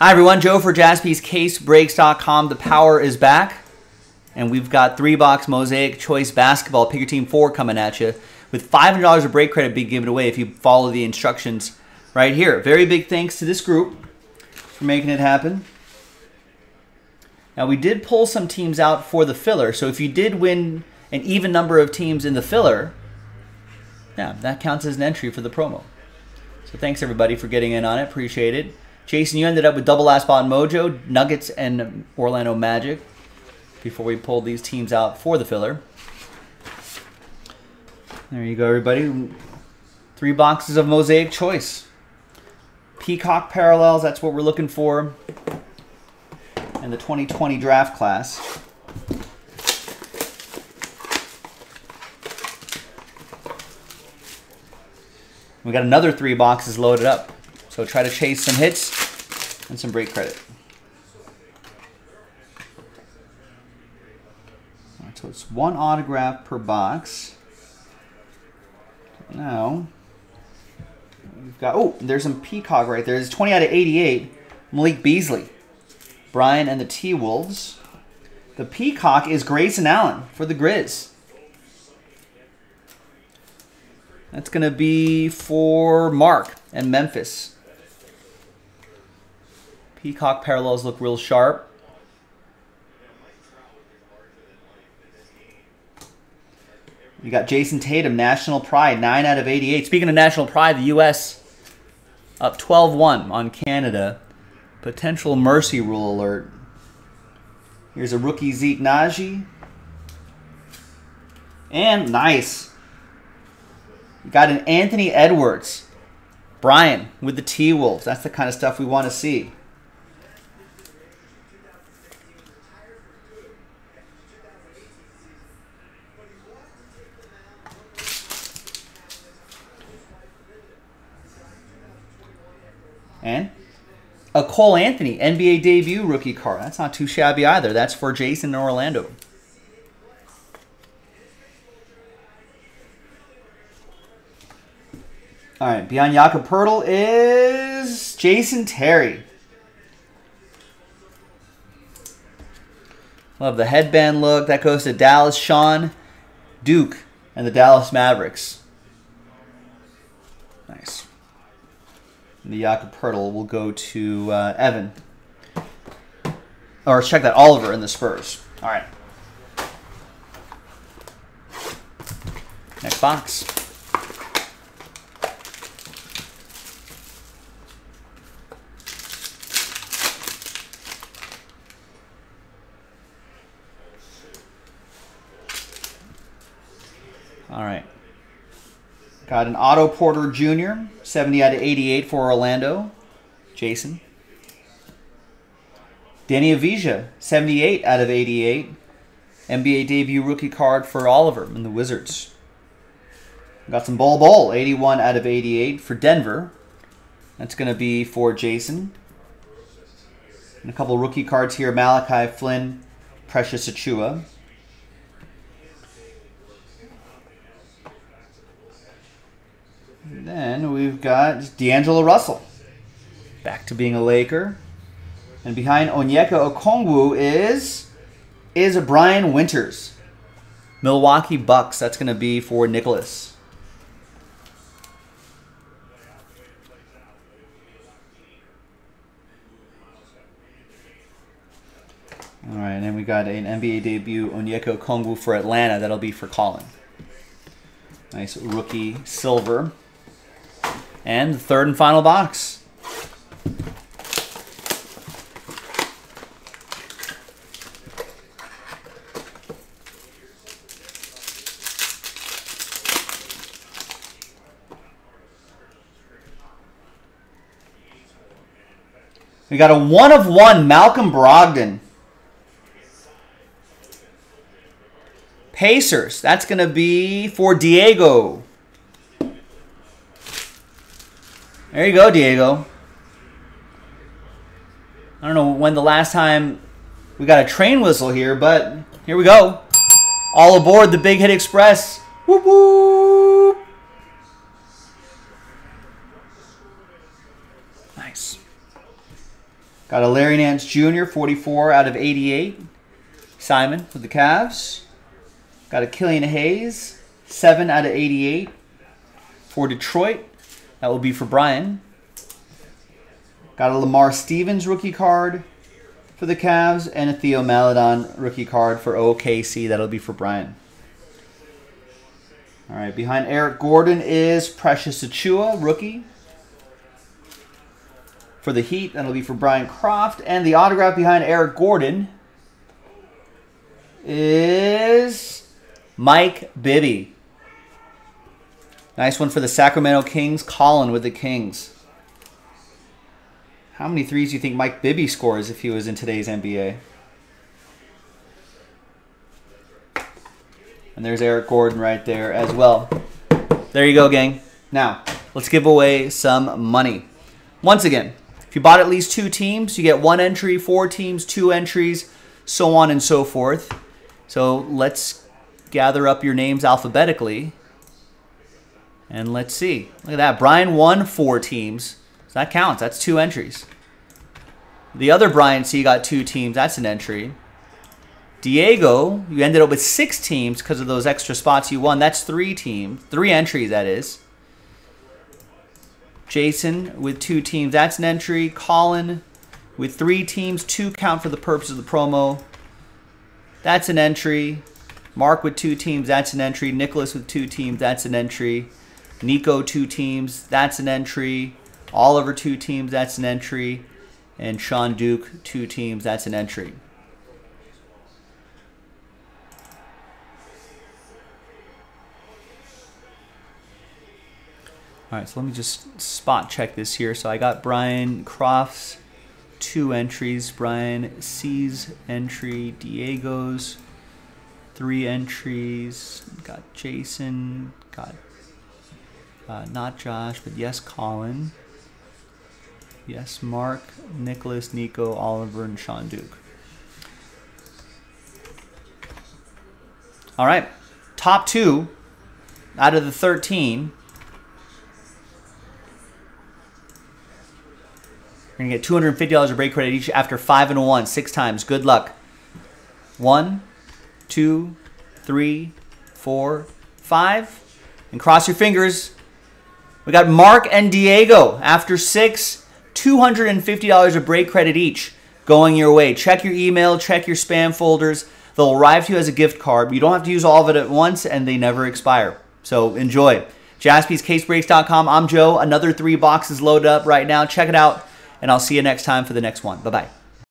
Hi, everyone. Joe for jaspyscasebreaks.com. The power is back. And we've got three box Mosaic Choice Basketball Pick Your Team 4 coming at you with $500 of break credit being given away if you follow the instructions right here. Very big thanks to this group for making it happen. Now, we did pull some teams out for the filler. So if you did win an even number of teams in the filler, yeah, that counts as an entry for the promo. So thanks, everybody, for getting in on it. Appreciate it. Jason, you ended up with double last spot mojo, Nuggets, and Orlando Magic before we pulled these teams out for the filler. There you go, everybody. Three boxes of Mosaic Choice. Peacock parallels, that's what we're looking for in the 2020 draft class. We got another three boxes loaded up. So try to chase some hits and some break credit. so it's one autograph per box. Now, we've got, oh, there's some Peacock right there. There's 20 out of 88. Malik Beasley. Brian and the T-Wolves. The Peacock is Grayson Allen for the Grizz. That's going to be for Mark and Memphis. Peacock parallels look real sharp. You got Jayson Tatum, National Pride, 9 out of 88. Speaking of National Pride, the U.S. up 12-1 on Canada. Potential mercy rule alert. Here's a rookie Zeke Nnaji. And nice. You got an Anthony Edwards. Brian with the T-Wolves. That's the kind of stuff we want to see. And a Cole Anthony NBA debut rookie card. That's not too shabby either. That's for Jason in Orlando. All right, beyond Jakob Poeltl is Jason Terry. Love the headband look. That goes to Dallas Sean Duke and the Dallas Mavericks. Nice. The Jakob Poeltl will go to uh, Evan. Or check that, Oliver in the Spurs. All right. Next box. All right. Got an Otto Porter Jr., 70 out of 88 for Orlando. Jason. Deni Avdija, 78 out of 88. NBA debut rookie card for Oliver and the Wizards. Got some Bol Bol, 81 out of 88 for Denver. That's going to be for Jason. And a couple rookie cards here, Malachi Flynn, Precious Then we've got D'Angelo Russell. Back to being a Laker. And behind Onyeka Okongwu is is Brian Winters. Milwaukee Bucks. That's going to be for Nicholas. All right, and then we got an NBA debut, Onyeka Okongwu for Atlanta. That'll be for Colin. Nice rookie silver. And the third and final box. We got a one of one Malcolm Brogdon. Pacers. That's going to be for Diego. There you go, Diego. I don't know when the last time we got a train whistle here, but here we go. All aboard the Big Hit Express. Whoop whoop. Nice. Got a Larry Nance Jr., 44 out of 88. Simon with the Cavs. Got a Killian Hayes, 7 out of 88 for Detroit. That will be for Brian. Got a Lamar Stevens rookie card for the Cavs and a Theo Maledon rookie card for OKC. That'll be for Brian. All right, behind Eric Gordon is Precious Achiuwa, rookie. For the Heat, that'll be for Brian Croft. And the autograph behind Eric Gordon is Mike Bibby. Nice one for the Sacramento Kings. Colin with the Kings. How many threes do you think Mike Bibby scores if he was in today's NBA? And there's Eric Gordon right there as well. There you go, gang. Now, let's give away some money. Once again, if you bought at least two teams, you get one entry, four teams, two entries, so on and so forth. So let's gather up your names alphabetically. And let's see. Look at that. Brian won four teams. So that counts. That's two entries. The other Brian C got two teams. That's an entry. Diego, you ended up with six teams because of those extra spots you won. That's three teams, three entries, that is. Jason with two teams, that's an entry. Colin with three teams, two count for the purpose of the promo. That's an entry. Mark with two teams, that's an entry. Nicholas with two teams, that's an entry. Nico, two teams, that's an entry. Oliver, two teams, that's an entry. And Sean Duke, two teams, that's an entry. All right, so let me just spot check this here. So I got Brian Crofts, two entries. Brian C's entry, Diego's three entries. Got Jason, got uh, not Josh, but yes, Colin. Yes, Mark, Nicholas, Nico, Oliver, and Sean Duke. All right, top two out of the 13 You're going to get $250 of break credit each after 5 and a 1, six times. Good luck. One, two, three, four, five. And cross your fingers. We got Mark and Diego after six, $250 of break credit each going your way. Check your email, check your spam folders. They'll arrive to you as a gift card. You don't have to use all of it at once, and they never expire. So enjoy. JaspysCaseBreaks.com. I'm Joe. Another three boxes loaded up right now. Check it out and I'll see you next time for the next one. Bye bye.